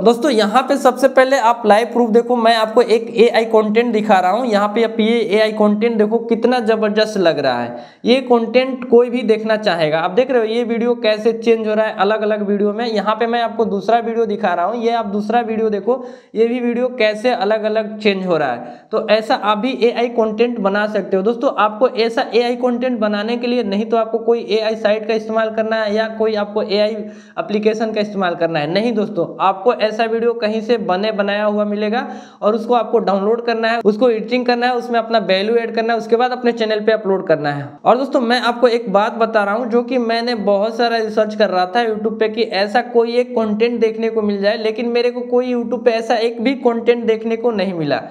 दोस्तों, यहाँ पे सबसे पहले आप लाइव प्रूफ देखो। मैं आपको एक ए आई कॉन्टेंट दिखा रहा हूँ। यहाँ पे आप ये ए आई कॉन्टेंट देखो, कितना ज़बरदस्त लग रहा है। ये कॉन्टेंट कोई भी देखना चाहेगा। आप देख रहे हो, ये वीडियो कैसे चेंज हो रहा है अलग अलग वीडियो में। यहाँ पे मैं आपको दूसरा वीडियो दिखा रहा हूँ। ये आप दूसरा वीडियो देखो, ये भी वीडियो कैसे अलग अलग चेंज हो रहा है। तो ऐसा आप भी ए आई कॉन्टेंट बना सकते हो। दोस्तों, आपको ऐसा ए आई कॉन्टेंट बनाने के लिए नहीं तो आपको कोई ए आई साइट का इस्तेमाल करना है या कोई आपको ए आई एप्लीकेशन का इस्तेमाल करना है। नहीं दोस्तों, आपको ऐसा वीडियो कहीं से बने, बनाया हुआ मिलेगा और उसको आपको डाउनलोड करना है, उसको एडिटिंग करना है, उसमें अपना वैल्यू एड करना है, उसके बाद अपने चैनल पर अपलोड करना है। और दोस्तों, मैं आपको एक बात बता रहा हूँ जो कि मैंने बहुत सारा रिसर्च कर रहा था यूट्यूब पे कि ऐसा कोई एक कंटेंट देखने को मिल जाए, लेकिन मेरे को कोई यूट्यूब पे ऐसा एक भी कंटेंट देखने को नहीं मिला।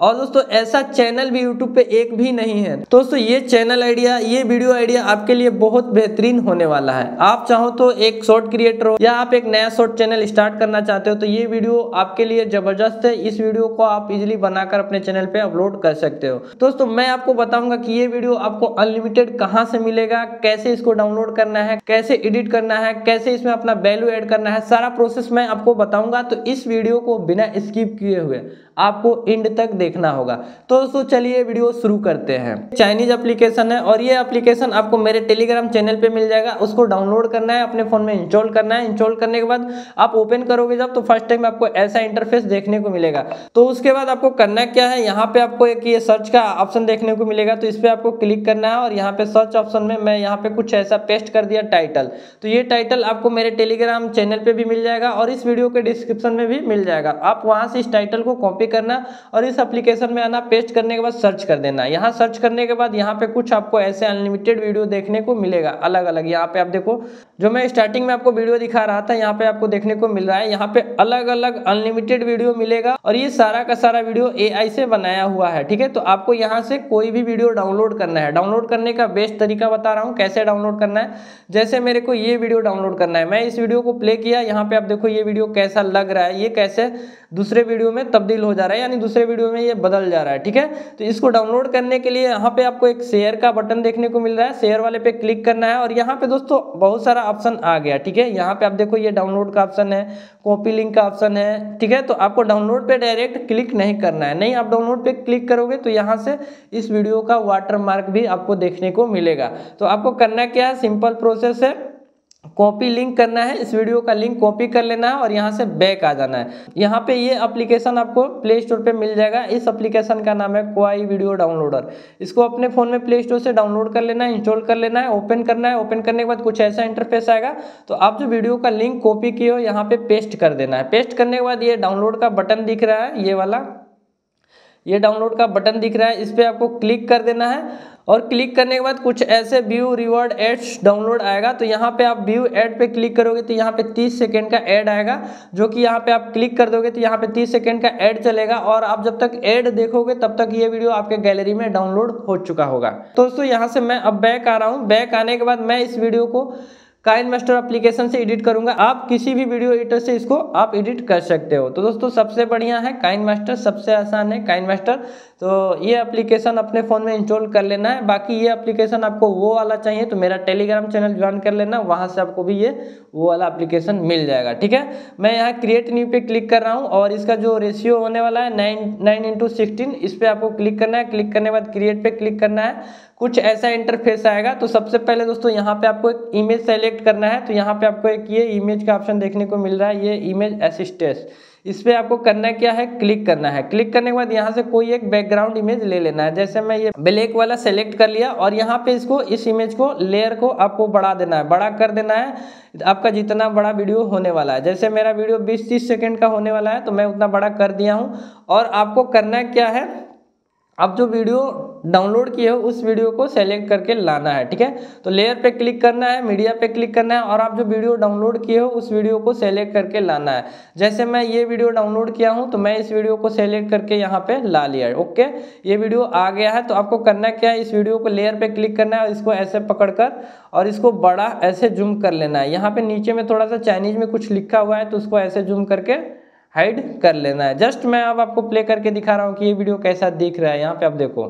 और दोस्तों, ऐसा चैनल भी यूट्यूब पे एक भी नहीं है। दोस्तों, ये चैनल आइडिया, ये वीडियो आइडिया आपके लिए बहुत बेहतरीन होने वाला है। आप चाहो तो एक शॉर्ट क्रिएटर हो या आप एक नया शॉर्ट चैनल स्टार्ट करना चाहते हो तो ये वीडियो आपके लिए ज़बरदस्त है। इस वीडियो को आप इजिली बनाकर अपने चैनल पे अपलोड कर सकते हो। दोस्तों, मैं आपको बताऊँगा कि ये वीडियो आपको अनलिमिटेड कहाँ से मिलेगा, कैसे इसको डाउनलोड करना है, कैसे एडिट करना है, कैसे इसमें अपना वैल्यू एड करना है, सारा प्रोसेस मैं आपको बताऊँगा। तो इस वीडियो को बिना स्किप किए हुए आपको इंड तक देखना होगा। तो दोस्तों, चलिए वीडियो शुरू करते हैं। चाइनीज़ एप्लीकेशन है और ये एप्लीकेशन आपको मेरे टेलीग्राम चैनल पे मिल जाएगा। उसको डाउनलोड करना है, अपने फ़ोन में इंस्टॉल करना है। इंस्टॉल करने के बाद आप ओपन करोगे जब तो फ़र्स्ट टाइम आपको ऐसा इंटरफेस देखने को मिलेगा। तो उसके बाद आपको करना क्या है, यहाँ पे आपको एक ये सर्च का ऑप्शन देखने को मिलेगा। तो इस पर आपको क्लिक करना है और यहाँ पे सर्च ऑप्शन में मैं यहाँ पे कुछ ऐसा पेस्ट कर दिया टाइटल तो ये टाइटल आपको मेरे टेलीग्राम चैनल पर भी मिल जाएगा और इस वीडियो के डिस्क्रिप्शन में भी मिल जाएगा। आप वहाँ से इस टाइटल को कॉपी करना और इस एप्लीकेशन में आना पेस्ट करने के बाद सर्च कर देना। यहाँ सर्च करने के बाद यहाँ पे कुछ आपको ऐसे अनलिमिटेड वीडियो देखने को मिलेगा अलग अलग यहाँ पे आप देखो, जो मैं स्टार्टिंग में आपको वीडियो दिखा रहा था, यहाँ पे आपको देखने को मिल रहा है। यहाँ पे अलग अलग अनलिमिटेड वीडियो मिलेगा और ये सारा का सारा वीडियो ए से बनाया हुआ है, ठीक है? तो आपको यहाँ से कोई भी वीडियो डाउनलोड करना है। डाउनलोड करने का बेस्ट तरीका बता रहा हूँ, कैसे डाउनलोड करना है। जैसे मेरे को ये वीडियो डाउनलोड करना है। मैं इस वीडियो को प्ले किया, यहाँ पे आप देखो ये वीडियो कैसा लग रहा है, ये कैसे दूसरे वीडियो में तब्दील हो जा रहा है, यानी दूसरे वीडियो में ये बदल जा रहा है, ठीक है? तो इसको डाउनलोड करने के लिए यहाँ पे आपको एक शेयर का बटन देखने को मिल रहा है। शेयर वाले पे क्लिक करना है और यहाँ पे दोस्तों बहुत सारा ऑप्शन आ गया, ठीक है? यहाँ पे आप देखो ये डाउनलोड का ऑप्शन है कॉपी लिंक का ऑप्शन है, ठीक है? तो आपको डाउनलोड पे डायरेक्ट क्लिक नहीं करना है। नहीं, आप डाउनलोड पे क्लिक करोगे तो यहाँ से इस वीडियो का वाटरमार्क भी आपको देखने को मिलेगा। तो आपको करना क्या है? सिंपल प्रोसेस है। कॉपी लिंक करना है, इस वीडियो का लिंक कॉपी कर लेना है और यहाँ से बैक आ जाना है। यहाँ पे ये एप्लीकेशन आपको प्ले स्टोर पे मिल जाएगा। इस एप्लीकेशन का नाम है क्वाई वीडियो डाउनलोडर इसको अपने फ़ोन में प्ले स्टोर से डाउनलोड कर लेना है इंस्टॉल कर लेना है ओपन करना है। ओपन करने के बाद कुछ ऐसा इंटरफेस आएगा। तो आप जो वीडियो का लिंक कॉपी किए हो, यहाँ पे पेस्ट कर देना है। पेस्ट करने के बाद ये डाउनलोड का बटन दिख रहा है, ये वाला। ये डाउनलोड का बटन दिख रहा है। इस पर आपको क्लिक कर देना है। और क्लिक करने के बाद कुछ ऐसे व्यू रिवॉर्ड एड्स डाउनलोड आएगा। तो यहाँ पे आप व्यू एड पे क्लिक करोगे तो यहाँ पे 30 सेकेंड का एड आएगा, जो कि यहाँ पे आप क्लिक कर दोगे तो यहाँ पे 30 सेकेंड का एड चलेगा। और आप जब तक एड देखोगे, तब तक ये वीडियो आपके गैलरी में डाउनलोड हो चुका होगा। तो दोस्तों, यहाँ से मैं अब बैक आ रहा हूँ। बैक आने के बाद मैं इस वीडियो को काइन मास्टर एप्लीकेशन से एडिट करूँगा। आप किसी भी वीडियो एडिटर से इसको आप एडिट कर सकते हो। तो दोस्तों, सबसे बढ़िया है काइन मास्टर सबसे आसान है काइन मास्टर तो ये एप्लीकेशन अपने फ़ोन में इंस्टॉल कर लेना है। बाकी ये एप्लीकेशन आपको वो वाला चाहिए तो मेरा टेलीग्राम चैनल ज्वाइन कर लेना, वहाँ से आपको भी ये, वो वाला एप्लीकेशन मिल जाएगा, ठीक है? मैं यहाँ क्रिएट न्यू पे क्लिक कर रहा हूँ, और इसका जो रेशियो होने वाला है नाइन नाइन इंटू सिक्सटीन इस पर आपको क्लिक करना है। क्लिक करने के बाद क्रिएट पे क्लिक करना है। कुछ ऐसा इंटरफेस आएगा तो सबसे पहले दोस्तों यहाँ पे आपको एक इमेज सेलेक्ट करना है। तो यहाँ पे आपको एक ये इमेज का ऑप्शन देखने को मिल रहा है, ये इमेज असिस्टेंस इस पर आपको करना क्या है? क्लिक करना है। क्लिक करने के बाद यहाँ से कोई एक बैकग्राउंड इमेज ले लेना है। जैसे मैं ये ब्लैक वाला सेलेक्ट कर लिया और यहाँ पे इसको, इस इमेज को लेयर को आपको बढ़ा देना है। बड़ा कर देना है। आपका जितना बड़ा वीडियो होने वाला है। जैसे मेरा वीडियो बीस तीस सेकेंड का होने वाला है तो मैं उतना बड़ा कर दिया हूँ। और आपको करना क्या है? अब जो वीडियो डाउनलोड किए हो, उस वीडियो को सेलेक्ट करके लाना है, ठीक है? तो लेयर पे क्लिक करना है मीडिया पे क्लिक करना है, और आप जो वीडियो डाउनलोड किए हो, उस वीडियो को सेलेक्ट करके लाना है। जैसे मैं ये वीडियो डाउनलोड किया हूँ तो मैं इस वीडियो को सेलेक्ट करके यहाँ पे ला लिया है, ओके? ये वीडियो आ गया है तो आपको करना क्या है, इस वीडियो को लेयर पर क्लिक करना है, और इसको ऐसे पकड़ कर और इसको बड़ा ऐसे जूम कर लेना है। यहाँ पे नीचे में थोड़ा सा चाइनीज़ में कुछ लिखा हुआ है तो उसको ऐसे जूम करके हाइड कर लेना है। जस्ट मैं अब आपको प्ले करके दिखा रहा हूँ कि ये वीडियो कैसा दिख रहा है। यहाँ पे आप देखो।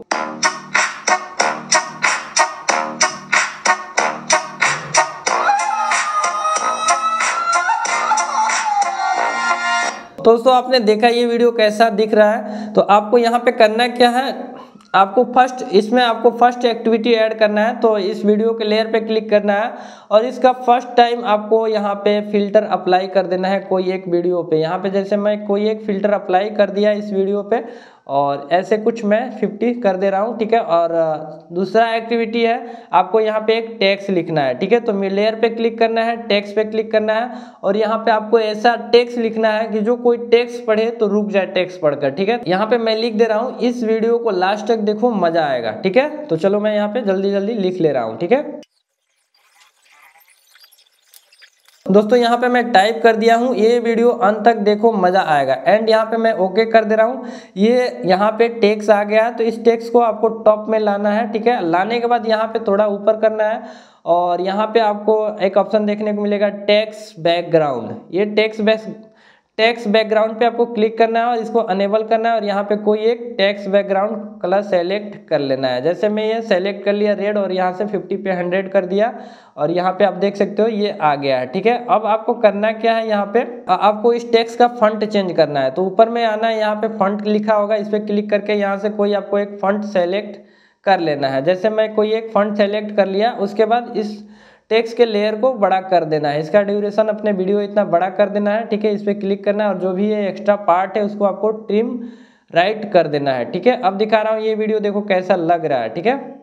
दोस्तों, आपने देखा ये वीडियो कैसा दिख रहा है? तो आपको यहाँ पे करना क्या है? आपको फ़र्स्ट, इसमें आपको फ़र्स्ट एक्टिविटी ऐड करना है तो इस वीडियो के लेयर पे क्लिक करना है और इसका फ़र्स्ट टाइम आपको यहाँ पे फ़िल्टर अप्लाई कर देना है कोई एक वीडियो पे। यहाँ पे जैसे मैं कोई एक फ़िल्टर अप्लाई कर दिया इस वीडियो पे और ऐसे कुछ मैं 50 कर दे रहा हूँ, ठीक है? और दूसरा एक्टिविटी है, आपको यहाँ पे एक टैक्स लिखना है, ठीक है? तो लेयर पे क्लिक करना है टैक्स पे क्लिक करना है, और यहाँ पे आपको ऐसा टैक्स लिखना है कि जो कोई टैक्स पढ़े तो रुक जाए टैक्स पढ़कर, ठीक है? यहाँ पे मैं लिख दे रहा हूँ, इस वीडियो को लास्ट तक देखो, मज़ा आएगा, ठीक है? तो चलो मैं यहाँ पे जल्दी जल्दी लिख ले रहा हूँ, ठीक है? दोस्तों, यहाँ पे मैं टाइप कर दिया हूँ, ये वीडियो अंत तक देखो, मज़ा आएगा। एंड यहाँ पे मैं ओके कर दे रहा हूँ। ये यहाँ पे टेक्स आ गया तो इस टेक्स को आपको टॉप में लाना है, ठीक है? लाने के बाद यहाँ पे थोड़ा ऊपर करना है, और यहाँ पे आपको एक ऑप्शन देखने को मिलेगा टेक्स बैकग्राउंड ये टेक्स टेक्स बैकग्राउंड पे आपको क्लिक करना है और इसको अनेबल करना है और यहाँ पे कोई एक टैक्स बैकग्राउंड कलर सेलेक्ट कर लेना है। जैसे मैं ये सेलेक्ट कर लिया रेड और यहाँ से 50 पे 100 कर दिया और यहाँ पे आप देख सकते हो ये आ गया है, ठीक है? अब आपको करना क्या है यहाँ पे? आपको इस टैक्स का फंट चेंज करना है। तो ऊपर में आना है यहाँ पे फंट लिखा होगा, इस पर क्लिक करके यहाँ से कोई आपको एक फंट सेलेक्ट कर लेना है। जैसे मैं कोई एक फंड सेलेक्ट कर लिया, उसके बाद इस टेक्स्ट के लेयर को बड़ा कर देना है। इसका ड्यूरेशन अपने वीडियो इतना बड़ा कर देना है, ठीक है? इस पर क्लिक करना है और जो भी ये एक्स्ट्रा पार्ट है, उसको आपको ट्रिम राइट कर देना है, ठीक है? अब दिखा रहा हूँ ये वीडियो देखो कैसा लग रहा है, ठीक है?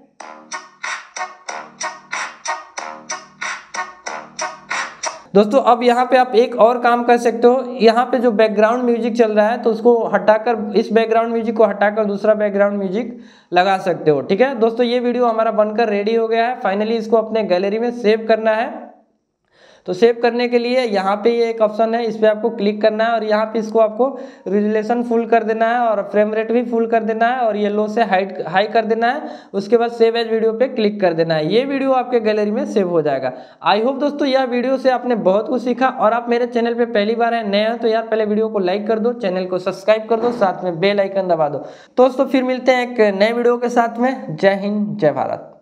दोस्तों, अब यहाँ पे आप एक और काम कर सकते हो। यहाँ पे जो बैकग्राउंड म्यूज़िक चल रहा है तो उसको हटाकर, इस बैकग्राउंड म्यूज़िक को हटाकर दूसरा बैकग्राउंड म्यूज़िक लगा सकते हो, ठीक है? दोस्तों, ये वीडियो हमारा बनकर रेडी हो गया है। फाइनली इसको अपने गैलरी में सेव करना है। तो सेव करने के लिए यहाँ पे ये एक ऑप्शन है, इस पर आपको क्लिक करना है और यहाँ पे इसको आपको रिजोलेशन फुल कर देना है और फ्रेम रेट भी फुल कर देना है और ये लो से हाइट हाई कर देना है। उसके बाद सेव एज वीडियो पे क्लिक कर देना है। ये वीडियो आपके गैलरी में सेव हो जाएगा। आई होप दोस्तों यह वीडियो से आपने बहुत कुछ सीखा और आप मेरे चैनल पर पहली बार है, नए हैं तो यार पहले वीडियो को लाइक कर दो चैनल को सब्सक्राइब कर दो, साथ में बेल आइकन दबा दो। दोस्तों फिर मिलते हैं एक नए वीडियो के साथ में। जय हिंद, जय भारत।